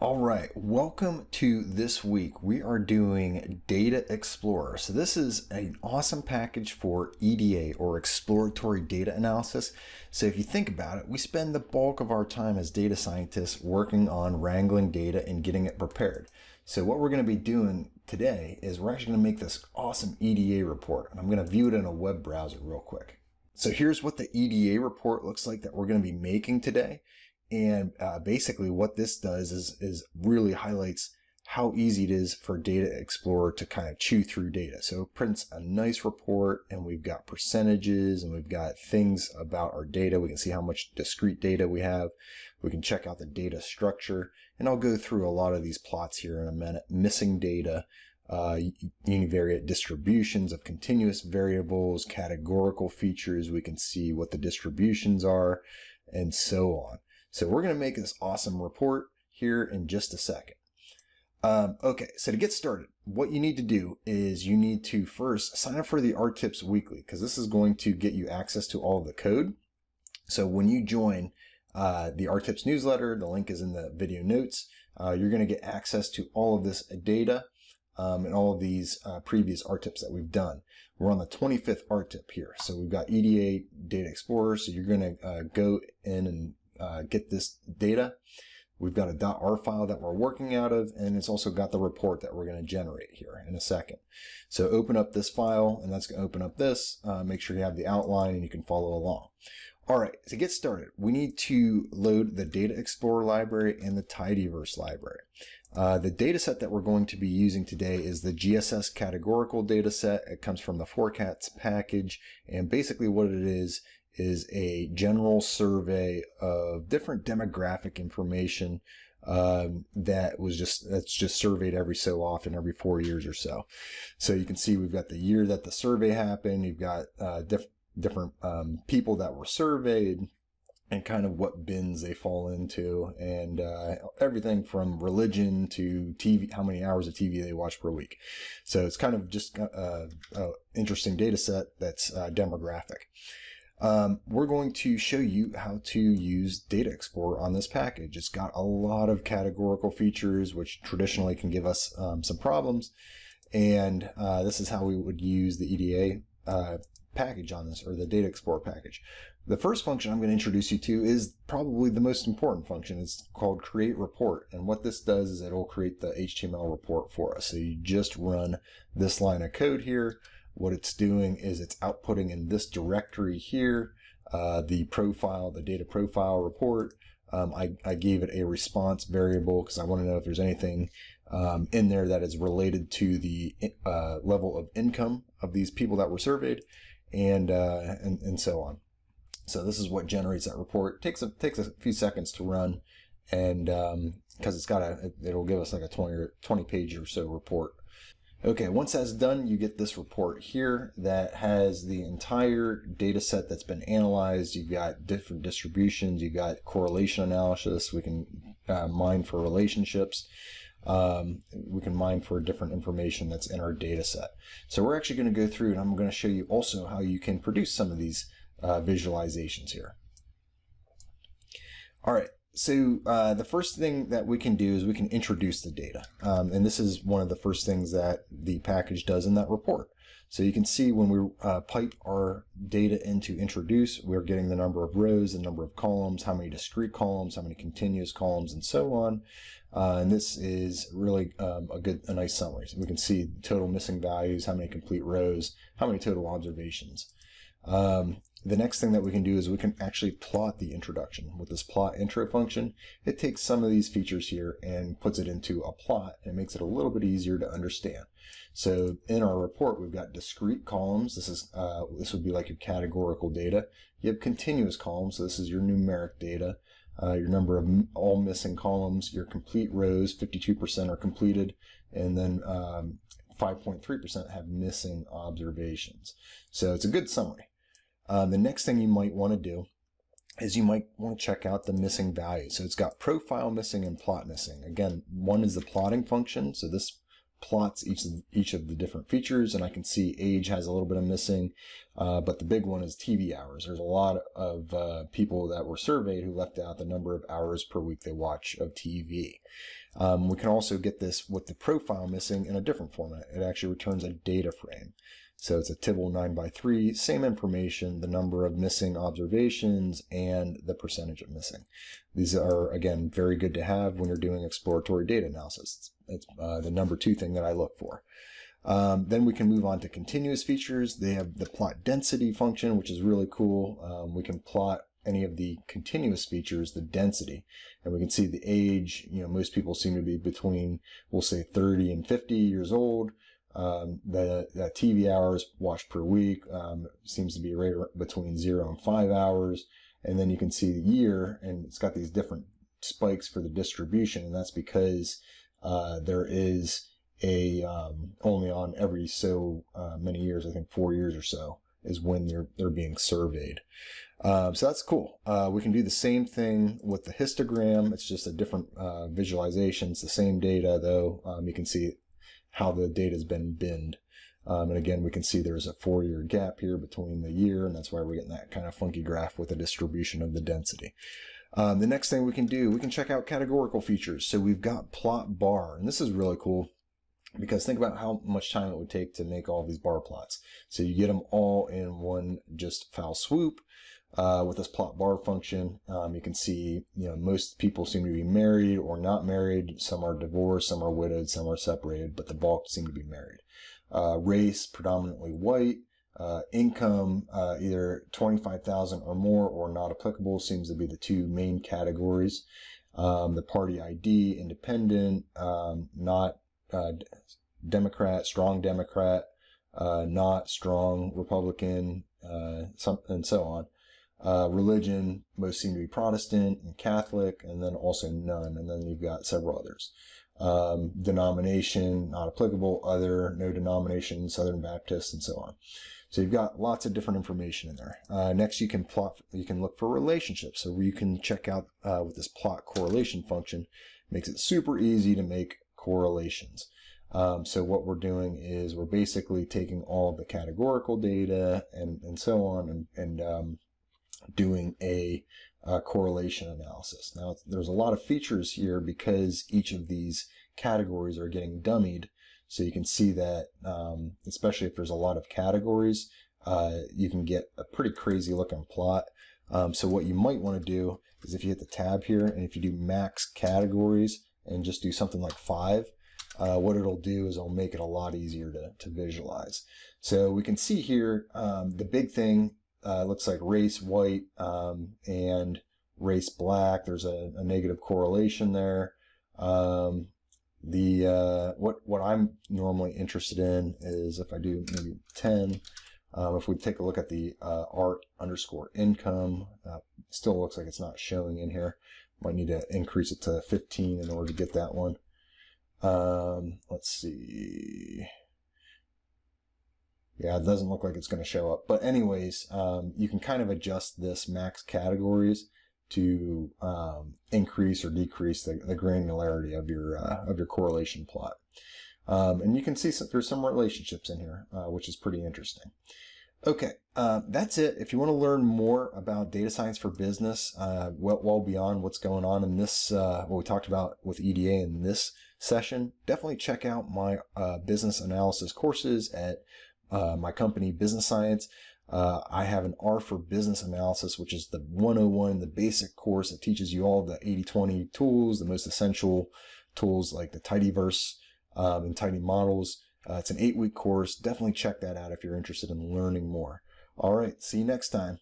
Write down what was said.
All right, welcome to this week. We are doing Data Explorer. So this is an awesome package for EDA or exploratory data analysis. So if you think about it, we spend the bulk of our time as data scientists working on wrangling data and getting it prepared. So what we're going to be doing today is we're actually going to make this awesome EDA report. And I'm going to view it in a web browser real quick. So here's what the EDA report looks like that we're going to be making today. And uh, basically what this does is, is really highlights how easy it is for Data Explorer to kind of chew through data. So it prints a nice report and we've got percentages and we've got things about our data. We can see how much discrete data we have. We can check out the data structure and I'll go through a lot of these plots here in a minute. Missing data, uh, univariate distributions of continuous variables, categorical features. We can see what the distributions are and so on. So we're going to make this awesome report here in just a second. Um, okay, so to get started, what you need to do is you need to first sign up for the RTIPS weekly because this is going to get you access to all of the code. So when you join uh, the RTIPS newsletter, the link is in the video notes, uh, you're going to get access to all of this data um, and all of these uh, previous RTIPs that we've done. We're on the 25th RTIP here. So we've got EDA Data Explorer. So you're going to uh, go in and uh, get this data. We've got a .r file that we're working out of, and it's also got the report that we're going to generate here in a second. So open up this file, and that's going to open up this. Uh, make sure you have the outline and you can follow along. All right, to get started, we need to load the Data Explorer library and the Tidyverse library. Uh, the data set that we're going to be using today is the GSS categorical data set. It comes from the FORCATS package, and basically what it is is a general survey of different demographic information um, that was just that's just surveyed every so often, every four years or so. So you can see we've got the year that the survey happened. You've got uh, diff- different um, people that were surveyed and kind of what bins they fall into, and uh, everything from religion to TV, how many hours of TV they watch per week. So it's kind of just uh, a, a interesting data set that's uh, demographic. Um, we're going to show you how to use Data Explorer on this package. It's got a lot of categorical features, which traditionally can give us um, some problems. And uh, this is how we would use the EDA uh, package on this, or the Data Explorer package. The first function I'm going to introduce you to is probably the most important function. It's called create report. And what this does is it'll create the HTML report for us. So you just run this line of code here. What it's doing is it's outputting in this directory here, uh, the profile, the data profile report. Um, I, I, gave it a response variable because I want to know if there's anything um, in there that is related to the uh, level of income of these people that were surveyed and, uh, and, and so on. So this is what generates that report. It takes a, takes a few seconds to run and because um, it's got a, it'll give us like a 20 or 20 page or so report. Okay, once that's done, you get this report here that has the entire data set that's been analyzed. You've got different distributions, you've got correlation analysis. We can uh, mine for relationships. Um, we can mine for different information that's in our data set. So we're actually going to go through and I'm going to show you also how you can produce some of these uh, visualizations here. All right, so uh, the first thing that we can do is we can introduce the data. Um, and this is one of the first things that the package does in that report. So you can see when we uh, pipe our data into introduce, we're getting the number of rows, the number of columns, how many discrete columns, how many continuous columns, and so on. Uh, and this is really um, a good, a nice summary. So we can see total missing values, how many complete rows, how many total observations. Um, the next thing that we can do is we can actually plot the introduction. With this plot intro function, it takes some of these features here and puts it into a plot and makes it a little bit easier to understand. So in our report, we've got discrete columns. This is uh, this would be like your categorical data. You have continuous columns. So this is your numeric data. Uh, your number of all missing columns, your complete rows, 52% are completed, and then 5.3% um, have missing observations. So it's a good summary. Um, the next thing you might want to do is you might want to check out the missing value. So it's got profile missing and plot missing. Again, one is the plotting function. So this plots each of, each of the different features, and I can see age has a little bit of missing, uh, but the big one is TV hours. There's a lot of uh, people that were surveyed who left out the number of hours per week they watch of TV. Um, we can also get this with the profile missing in a different format. It actually returns a data frame. So it's a Tibble 9 by 3 same information, the number of missing observations and the percentage of missing. These are, again, very good to have when you're doing exploratory data analysis. It's, uh, the number two thing that I look for. Um, then we can move on to continuous features. They have the plot density function, which is really cool. Um, we can plot any of the continuous features, the density, and we can see the age. You know, most people seem to be between, we'll say 30 and 50 years old. Um, the, the, TV hours watched per week um, seems to be right between zero and five hours. And then you can see the year, and it's got these different spikes for the distribution, and that's because uh, there is a um, only on every so uh, many years, I think four years or so, is when they're they're being surveyed. Um, so that's cool. Uh, we can do the same thing with the histogram. It's just a different uh, visualization. It's the same data though. Um, you can see how the data has been binned. Um, and again, we can see there's a four year gap here between the year, and that's why we're getting that kind of funky graph with the distribution of the density. Um, the next thing we can do, we can check out categorical features. So we've got plot bar, and this is really cool because think about how much time it would take to make all these bar plots. So you get them all in one just foul swoop. Uh, with this plot bar function, um, you can see, you know, most people seem to be married or not married. Some are divorced, some are widowed, some are separated, but the bulk seem to be married. Uh, race, predominantly white. Uh, income, uh, either 25,000 or more or not applicable seems to be the two main categories. Um, the party ID, independent, um, not uh, Democrat, strong Democrat, uh, not strong Republican, some, and so on. Uh, religion, most seem to be Protestant and Catholic, and then also none, and then you've got several others. Um, denomination, not applicable, other, no denomination, Southern Baptist, and so on. So you've got lots of different information in there. Uh, next, you can plot, you can look for relationships. So you can check out uh, with this plot correlation function, makes it super easy to make correlations. Um, so what we're doing is we're basically taking all of the categorical data and, and so on and, and um, doing a, a correlation analysis. Now, there's a lot of features here because each of these categories are getting dummied. So you can see that, um, especially if there's a lot of categories, uh, you can get a pretty crazy looking plot. Um, so what you might want to do is if you hit the tab here and if you do max categories and just do something like five, uh, what it'll do is it'll make it a lot easier to, to visualize. So we can see here um, the big thing uh, looks like race white um, and race black. There's a, a negative correlation there. Um, the uh, what what I'm normally interested in is if I do maybe 10. Um, if we take a look at the uh, art underscore income, uh, still looks like it's not showing in here. Might need to increase it to 15 in order to get that one. Um, let's see yeah, it doesn't look like it's going to show up. But anyways, um, you can kind of adjust this max categories to um, increase or decrease the, the granularity of your uh, of your correlation plot. Um, and you can see some, there's some relationships in here, uh, which is pretty interesting. Okay, uh, that's it. If you want to learn more about data science for business, uh, well, well, beyond what's going on in this, uh, what we talked about with EDA in this session, definitely check out my uh, business analysis courses at uh, my company, Business Science. Uh, I have an R for Business Analysis, which is the 101, the basic course that teaches you all the 80-20 tools, the most essential tools like the Tidyverse um, and Tidy models. Uh, it's an eight-week course. Definitely check that out if you're interested in learning more. All right, see you next time.